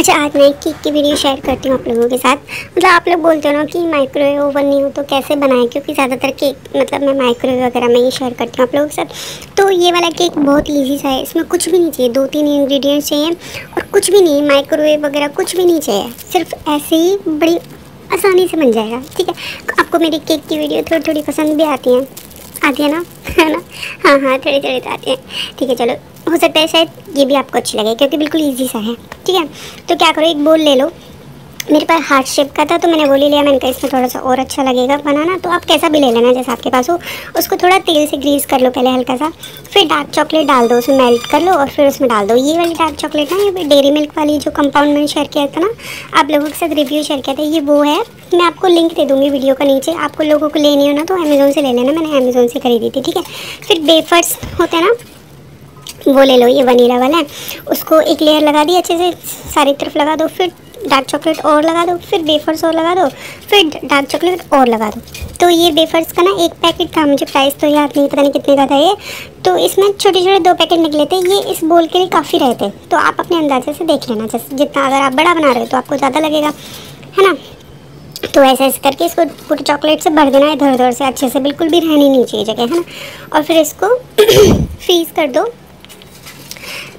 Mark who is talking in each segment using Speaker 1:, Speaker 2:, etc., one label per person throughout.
Speaker 1: अच्छा आज मैं एक केक की वीडियो शेयर करती हूँ आप लोगों के साथ। मतलब आप लोग बोलते हो ना कि माइक्रोवेव ओवन नहीं हो तो कैसे बनाए? क्योंकि ज़्यादातर केक मतलब मैं माइक्रोवेव वगैरह में ही शेयर करती हूँ आप लोगों के साथ। तो ये वाला केक बहुत ईजी सा है। इसमें कुछ भी नहीं चाहिए। दो तीन इंग्रेडिएंट्स चाहिए और कुछ भी नहीं माइक्रोवेव वगैरह कुछ भी नहीं चाहिए। सिर्फ़ ऐसे ही बड़ी आसानी से बन जाएगा, ठीक है? आपको मेरी केक की वीडियो थोड़ी थोड़ी पसंद भी आती हैं। आती है ना? है ना? हाँ हाँ थोड़ी थोड़ी तो आती है। ठीक है, चलो। हो सकता है शायद ये भी आपको अच्छी लगे, क्योंकि बिल्कुल ईजी सा है। ठीक है? तो क्या करो, एक बोल ले लो। मेरे पास हार्ट शेप का था तो मैंने वो ले लिया मैंने कहा, इसमें थोड़ा सा और अच्छा लगेगा बनाना तो आप कैसा भी ले लेना, जैसा आपके पास हो। उसको थोड़ा तेल से ग्रीस कर लो पहले हल्का सा, फिर डार्क चॉकलेट डाल दो, उसमें मेल्ट कर लो और फिर उसमें डाल दो। ये वाली डार्क चॉकलेट ना, ये डेरी मिल्क वाली जो कंपाउंड मैंने शेयर किया था ना, आप लोगों के साथ रिव्यू शेयर किया था, ये वो है। मैं आपको लिंक दे दूँगी वीडियो का नीचे, आपको लोगों को लेनी हो ना तो अमेज़ोन से ले लेना, मैंने अमेज़ोन से खरीदी थी, ठीक है? फिर बेफर्स होते हैं ना वो ले लो, ये वनीला वाला है। उसको एक लेयर लगा दी, अच्छे से सारी तरफ़ लगा दो, फिर डार्क चॉकलेट और लगा दो, फिर बेफर्स और लगा दो, फिर डार्क चॉकलेट और लगा दो। तो ये बेफर्स का ना एक पैकेट था, मुझे प्राइस तो याद नहीं, पता नहीं कितने का था ये। तो इसमें छोटे छोटे दो पैकेट निकले थे, ये इस बोल के लिए काफ़ी रहते हैं। तो आप अपने अंदाजे से देख लेना, जैसे जितना अगर आप बड़ा बना रहे हो तो आपको ज़्यादा लगेगा, है ना? तो ऐसे ऐसे करके इसको पूरे चॉकलेट से भर देना इधर उधर से अच्छे से, बिल्कुल भी रहनी नहीं चाहिए जगह, है ना? और फिर इसको फ्रीज़ कर दो।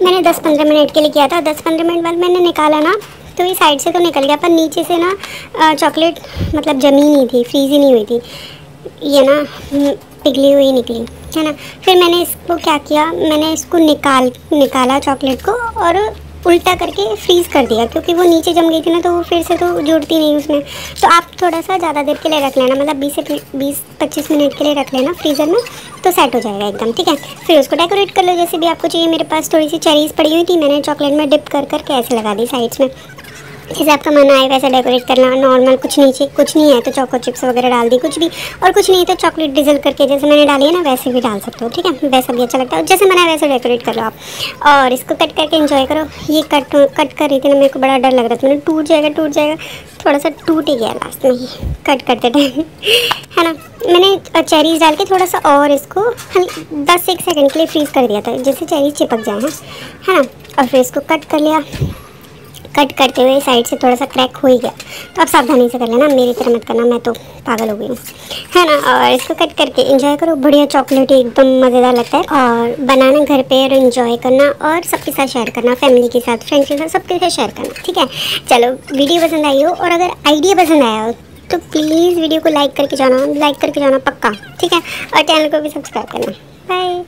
Speaker 1: मैंने 10-15 मिनट के लिए किया था 10-15 मिनट बाद मैंने निकाला ना तो ये साइड से तो निकल गया, पर नीचे से ना चॉकलेट मतलब जमी नहीं थी, फ्रीज ही नहीं हुई थी। ये ना पिघली हुई निकली, है ना? फिर मैंने इसको क्या किया, मैंने इसको निकाल, निकाला चॉकलेट को और उल्टा करके फ्रीज़ कर दिया, क्योंकि वो नीचे जम गई थी ना तो वो फिर से तो जुड़ती नहीं उसमें। तो आप थोड़ा सा ज़्यादा देर के लिए रख लेना मतलब 20 से 20 25 मिनट के लिए रख लेना फ्रीज़र में तो सेट हो जाएगा एकदम, ठीक है? फिर उसको डेकोरेट कर लो, जैसे भी आपको चाहिए, मेरे पास थोड़ी सी चेरीज़ पड़ी हुई थी, मैंने चॉकलेट में डिप कर करके ऐसे लगा दी साइड्स में। जैसे आपका मन आए वैसे डेकोरेट करना नॉर्मल कुछ नहीं चाहिए, कुछ नहीं है तो चॉको चिप्स वगैरह डाल दी, कुछ भी। और कुछ नहीं तो चॉकलेट डिजल करके जैसे मैंने डाली है ना, वैसे भी डाल सकते हो, ठीक है? वैसा भी अच्छा लगता है। जैसे मैंने वैसे डेकोरेट कर आप। और इसको कट करके इन्जॉय करो। ये कट कट कर रही थी ना, मेरे को बड़ा डर लग रहा था। मैंने टूट जाएगा टूट जाएगा। थोड़ा सा टूट ही गया लास्ट में ही। कट करते टाइम है ना? मैंने चेरीज डाल के थोड़ा सा और इसको दस एक सेकंड के लिए फ्रीज़ कर दिया था जैसे चेरीज चिपक जाए, है ना? और फिर इसको कट कर लिया। कट करते हुए साइड से थोड़ा सा क्रैक हो ही गया। तो आप सावधानी से कर लेना, मेरी तरह मत करना, मैं तो पागल हो गई हूँ। है ना? और इसको कट करके इंजॉय करो। बढ़िया चॉकलेट एकदम मज़ेदार लगता है। और बनाना घर पे और इन्जॉय करना और सबके साथ शेयर करना फैमिली के साथ फ्रेंड्स के साथ, सबके साथ शेयर करना, ठीक है? चलो वीडियो पसंद आई हो और अगर आइडिया पसंद आया हो तो प्लीज़ वीडियो को लाइक करके जाना लाइक करके जाना पक्का, ठीक है? और चैनल को भी सब्सक्राइब करना। बाय